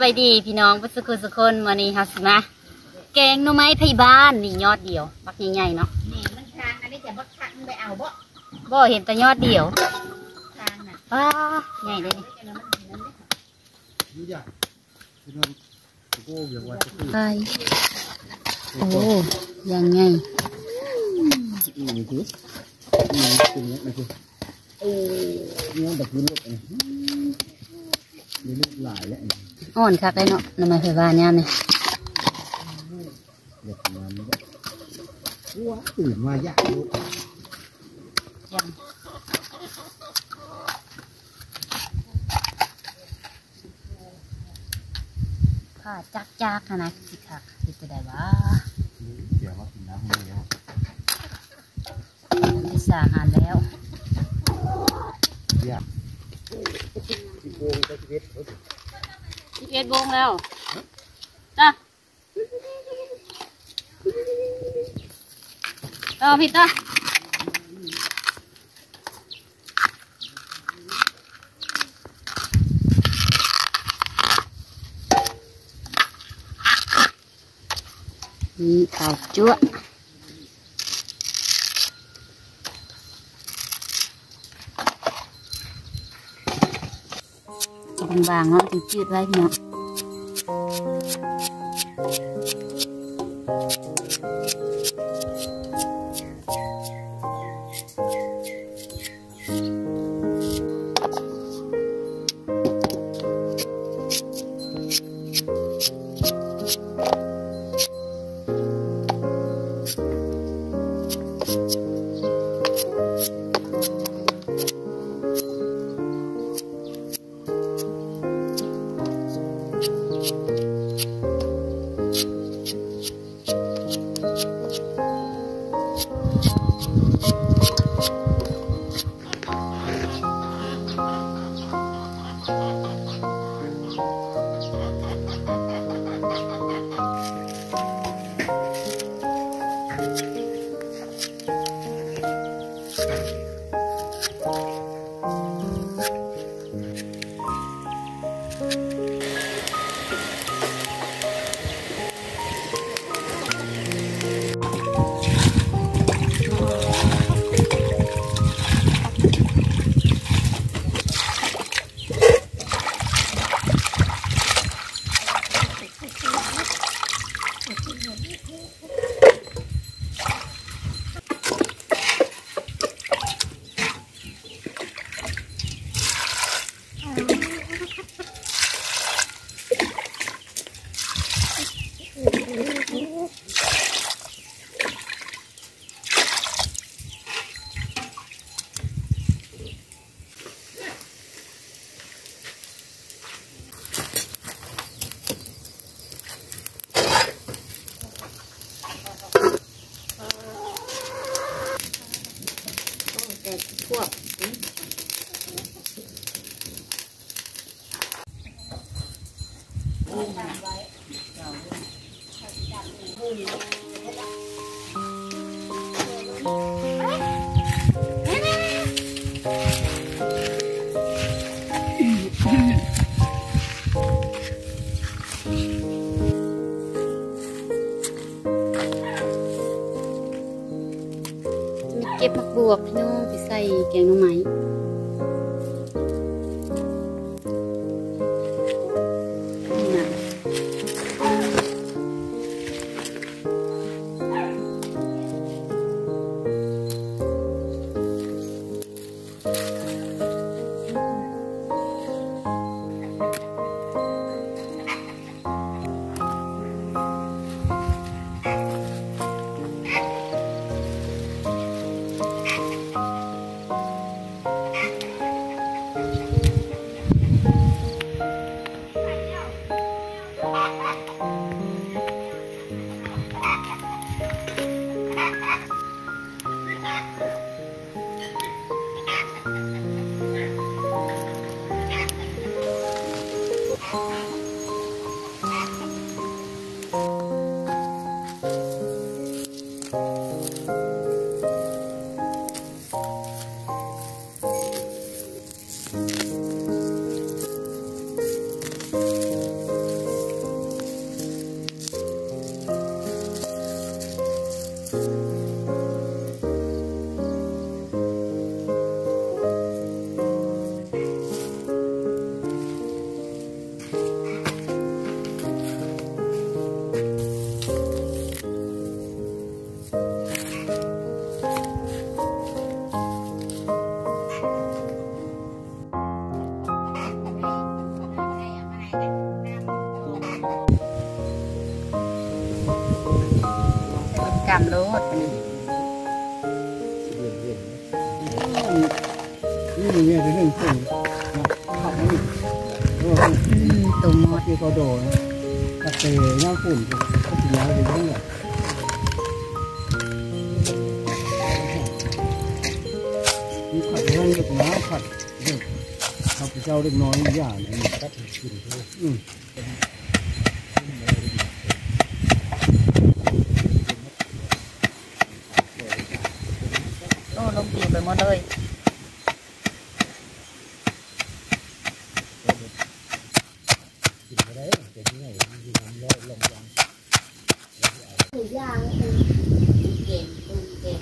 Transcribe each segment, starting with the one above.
บายดีพี่น้องพุทธคุณสุคนวันนี้ครับสิมาแกงหน่อไม้ไทยบ้านนี่ยอดเดียวบักใหญ่ๆเนาะแหน่มันทางอันนี้จะบักทักมันไปเอาบ่บ่เห็นแต่ยอดเดียวทางน่ะว้าใหญ่เลยนี่เดี๋ยวมันเห็นนั้นเด้อนี่จ้ะเป็นวันโก้อย่างว่าจะคือไปโอ้ยังไงอืมคืออืมเป็นอย่างนี้คือโอ้เนี่ยแบบนี้ลูกอันนี้มีลูกหลายแล้ว อันนี้อ่อนคักเลยเนาะหน่อไม้ไทยบ้านยามนี่เด็กมาไม่ได้ว้าตื่นมายากลูกยังผ้าจักจักๆนะนะสิคักสิจะได้ว่าเดี๋ยวเขากินน้ำให้แล้วได้สาอาหารแล้วยาก สิบเอ็ดโมงแล้วจ้ะต่อผิดต่อนี่ข้าวจั๊ว บางๆเนาะถึง พี่น้องแต่พวก បខ្ញុំពិសីកែងម៉ៃ กำโลดอันนี้เรียนเรียนนี่มันเนี่ยเป็นเรื่องจริงนขับมาอีกอโหอืมตุ่มหมดที่เขาโดนกาแฟย่างฝุ่นก็กินยาไปทั้งหมดมีขัดให้เล็กน้ำขัดเด็กข้าพเจ้าเล็กน้อยอย่างนี้ครับอืม โอ้ลงผิวไปหมดเลย เก่งตุ้มเก่ง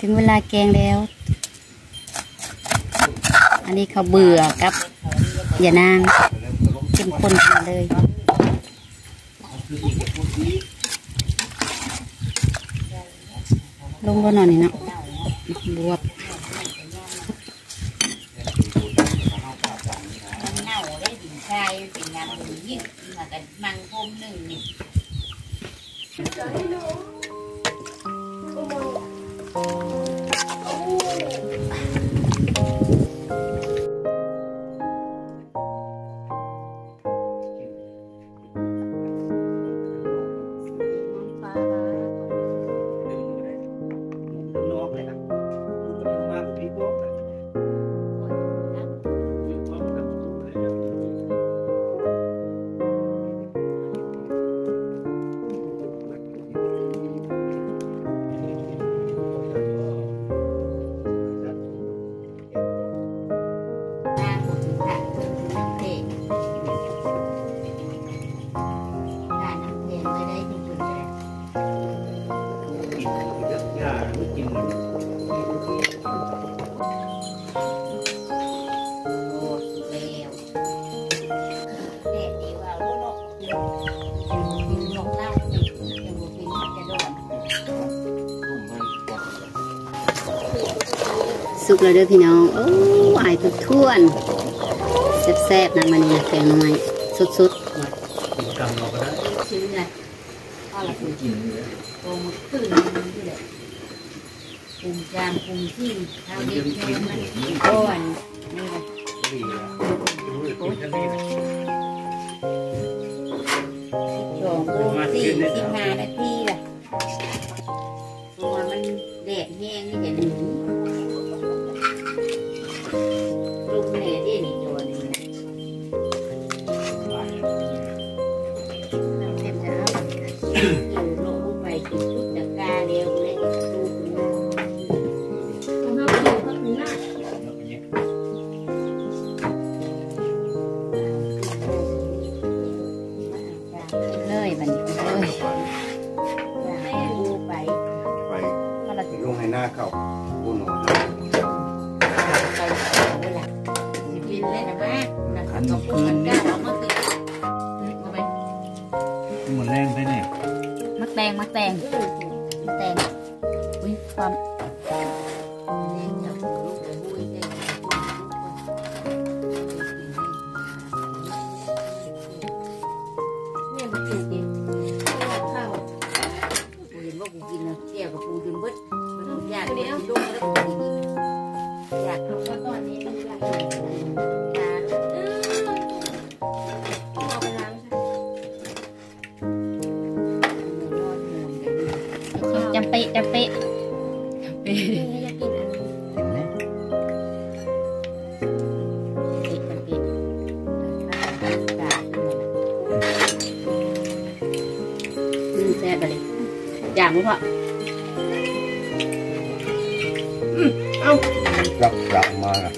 ถึงเวลาแกงแล้ว อันนี้เขาเบื่อกับ อย่านางเข้มข้นกันเลยลงบนหน่อยนี่เนาะบวบมันเน่าได้ดินชายเป็นงานยิ่งมาแต่มังคมหนึ่งนี่ กินนกเน่าติดยังบุกินจะโดนสุกเลยเด้อพี่น้อง โอ้อายทุกท่วนแซ่บๆนะมันนี่นะแกงหน่อไม้สุดกำเราก็ได้ชื่อไงก็ละคุณกินโอ้มันขึ้นมันที่เลยปุ่มจามปุ่มที่ท้าเด็กแค่มันก้อนนี่เลยสองโมง สี่สิบห้านาทีละตัวมันแดดแห้งนี่จะหนีลูกแม่ที่นี่ตัวนี้นะเราเต็มแล้ว ให้หน้าเข้าผู้นอนไปเวลากินเลยนะแม่นะก็พูดกันก้าวเอามาคือเอาไปหมดแรงไปเนี่ยมักแตงมักแตงมักแตงอุ้ยความ กันจำเปะจำเปะอยากกินอันนี้จำเปะจำเปะอืมแซ่บไปเลยอย่างมั้งพ่อรับกลับมาละ